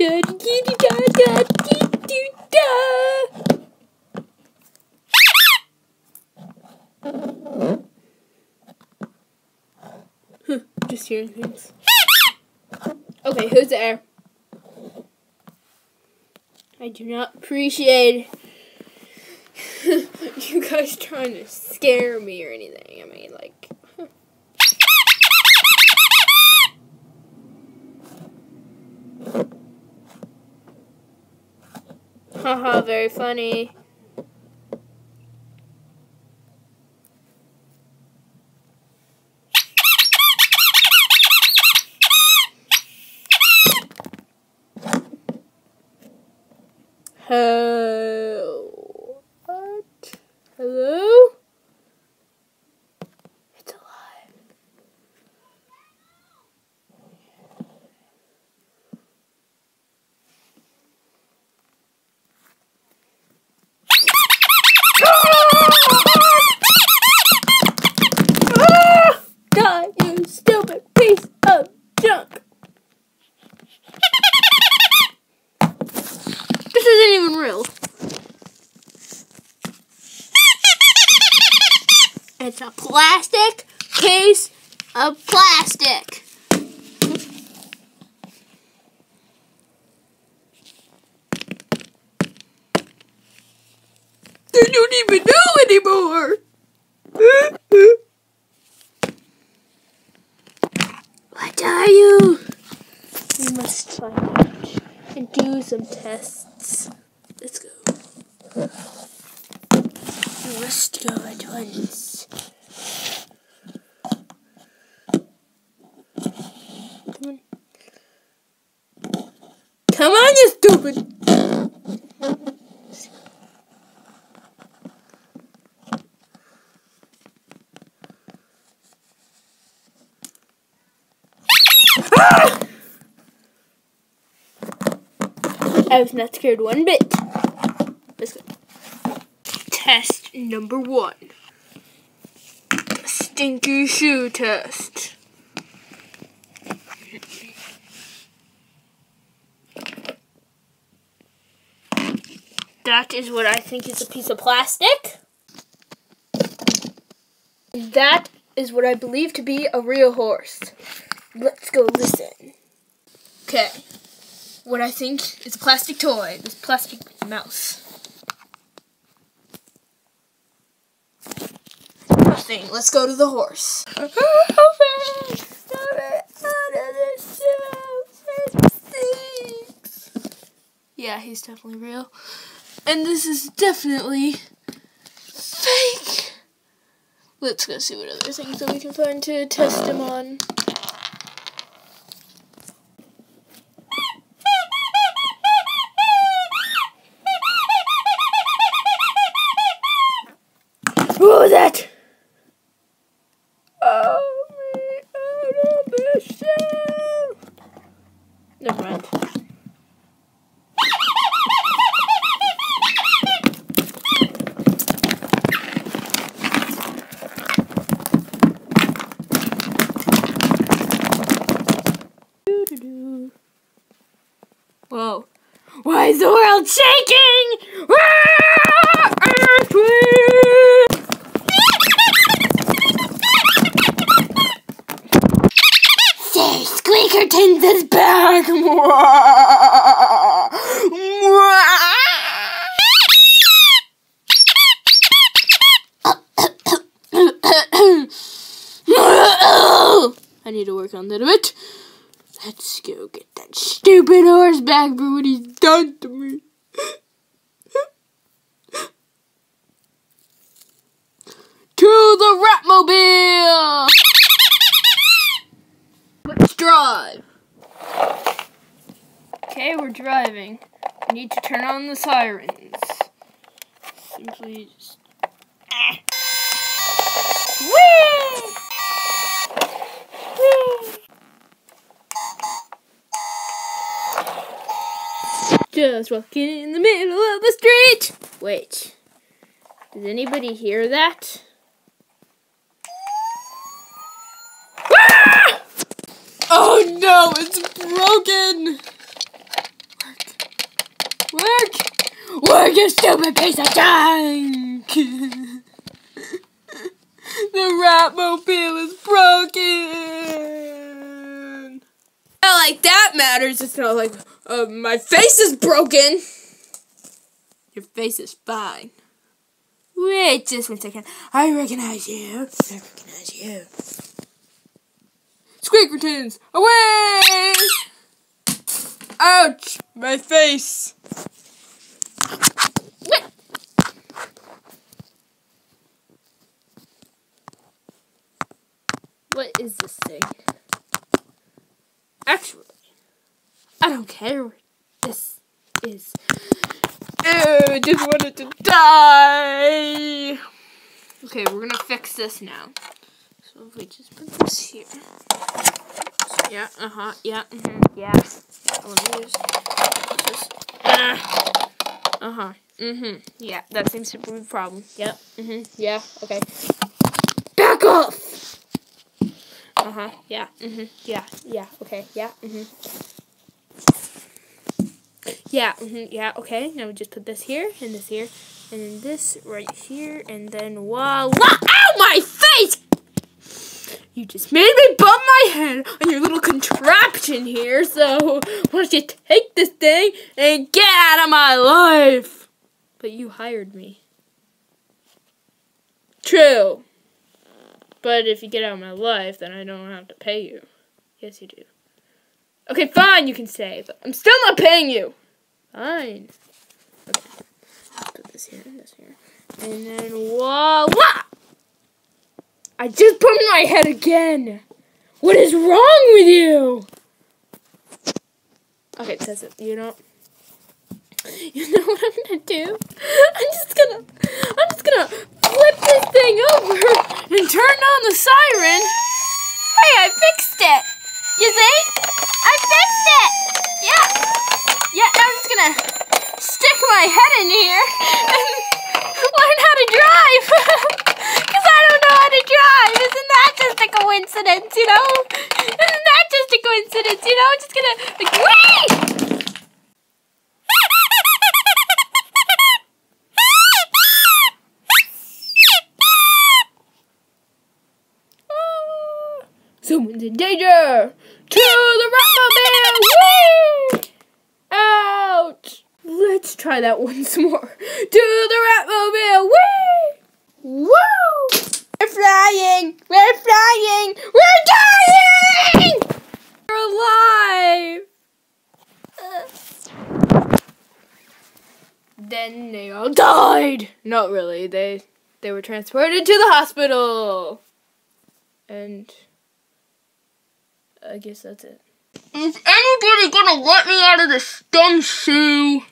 da da da da da da Huh, Just hearing things. Okay, who's there? I do not appreciate you guys trying to scare me or anything. I mean, like. Haha, very funny. Hello? What? Hello? It's alive. Ah! Die, you stupid piece of junk! This real. It's a plastic case of plastic. They don't even know anymore. what are you? We must find out and do some tests. Let's go. We must go at once. Come on. Come on, you stupid! I was not scared one bit. Test number one. Stinky shoe test. That is what I think is a piece of plastic. That is what I believe to be a real horse. Let's go listen. Okay what I think is a plastic toy. This plastic mouse. Nothing. Let's go to the horse. Yeah, he's definitely real. And this is definitely fake. Let's go see what other things that we can find to test him on. What was that? Oh, me out of the shell. Never mind. Doo-doo-doo. Whoa. Is the world shaking? Ah, Earthquake! Squeakertons is back! I need to work on that a bit. Let's go get that stupid horse back for what he's done to me. to the Ratmobile! Let's drive. Okay, we're driving. We need to turn on the sirens. Simply just. Ah. Whee! Whee! Just walking in the middle of the street. Wait. Does anybody hear that? Ah! Oh no, it's broken! work, you stupid piece of junk! the Ratmobile is broken! Not like that matters. It's not like uh, my face is broken. Your face is fine. Wait just one second. I recognize you. I recognize you. Squeakertons, away! Ouch! My face! What? What is this thing? Actually, I don't care this is. Ew, just wanted to die! Okay, we're gonna fix this now. So if we just put this here. Yeah, uh-huh, yeah, mm -hmm, yeah. Let me uh, uh-huh, mm-hmm, yeah, that seems to be a problem. Yep, mm-hmm, yeah, okay. Back off! Uh-huh, yeah, mm-hmm, yeah, yeah, okay, yeah, mm-hmm. Yeah, mm-hmm, yeah, okay, now we just put this here, and this here, and then this right here, and then voila! Ow, my face! You just made me bump my head on your little contraption here, so why don't you take this thing and get out of my life? But you hired me. True. But if you get out of my life, then I don't have to pay you. Yes, you do. Okay, fine, you can say, but I'm still not paying you. Fine. Okay. Put this here and this here. And then voila! I just bumped my head again. What is wrong with you? Okay, it says it. You know. You know what I'm gonna do? I'm just gonna, I'm just gonna flip this thing over and turn on the siren. Hey, I fixed it. You see? I fixed it. Yeah. Yeah. Now I'm just gonna stick my head in here and learn how to drive. Because I don't know how to drive. Isn't that just a coincidence, you know? Isn't that just a coincidence, you know? I'm just gonna, like, wait! Someone's in danger! To the Ratmobile! Whee! Out! Let's try that once more. To the Ratmobile! Whee! Woo! We're flying! We're flying! We're dying! We're alive! Uh. Then they all died! Not really. They they were transported to the hospital. And I guess that's it. Is anybody gonna let me out of this dumb shoe?